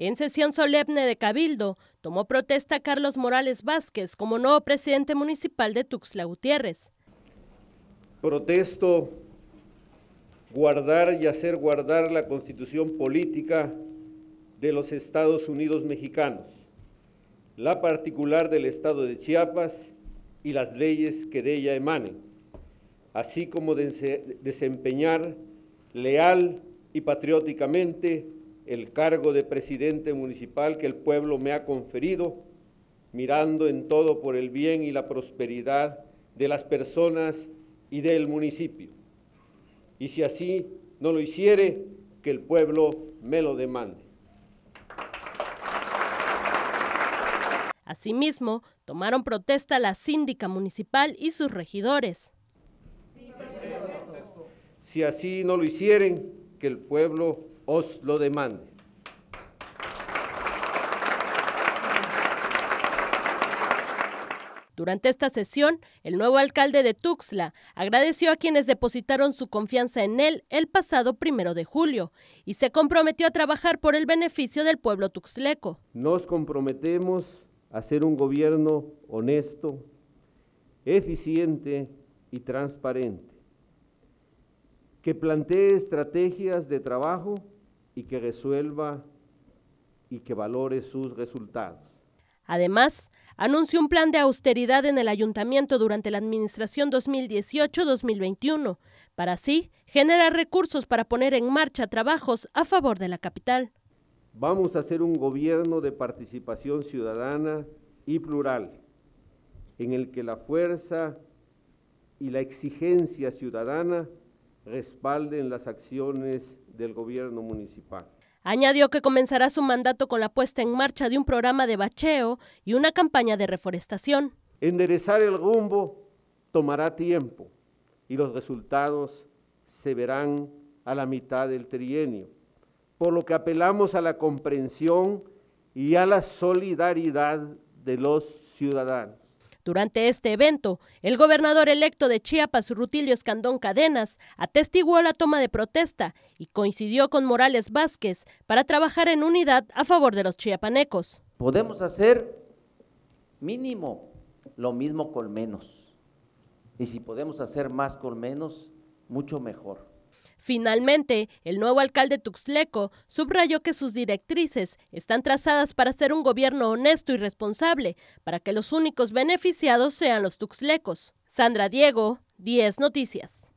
En sesión solemne de Cabildo, tomó protesta Carlos Morales Vázquez como nuevo presidente municipal de Tuxtla Gutiérrez. Protesto guardar y hacer guardar la constitución política de los Estados Unidos mexicanos, la particular del Estado de Chiapas y las leyes que de ella emanen, así como de desempeñar leal y patrióticamente el cargo de presidente municipal que el pueblo me ha conferido, mirando en todo por el bien y la prosperidad de las personas y del municipio. Y si así no lo hiciere, que el pueblo me lo demande. Asimismo, tomaron protesta la síndica municipal y sus regidores. Si así no lo hicieren, que el pueblo os lo demande. Durante esta sesión, el nuevo alcalde de Tuxtla agradeció a quienes depositaron su confianza en él el pasado primero de julio y se comprometió a trabajar por el beneficio del pueblo tuxtleco. Nos comprometemos a ser un gobierno honesto, eficiente y transparente, que plantee estrategias de trabajo y que resuelva y que valore sus resultados. Además, anunció un plan de austeridad en el ayuntamiento durante la administración 2018-2021, para así generar recursos para poner en marcha trabajos a favor de la capital. Vamos a hacer un gobierno de participación ciudadana y plural, en el que la fuerza y la exigencia ciudadana respalden las acciones del gobierno municipal. Añadió que comenzará su mandato con la puesta en marcha de un programa de bacheo y una campaña de reforestación. Enderezar el rumbo tomará tiempo y los resultados se verán a la mitad del trienio, por lo que apelamos a la comprensión y a la solidaridad de los ciudadanos. Durante este evento, el gobernador electo de Chiapas, Rutilio Escandón Cadenas, atestiguó la toma de protesta y coincidió con Morales Vázquez para trabajar en unidad a favor de los chiapanecos. Podemos hacer mínimo lo mismo con menos. Y si podemos hacer más con menos, mucho mejor. Finalmente, el nuevo alcalde tuxtleco subrayó que sus directrices están trazadas para ser un gobierno honesto y responsable, para que los únicos beneficiados sean los tuxtlecos. Sandra Diego, 10 Noticias.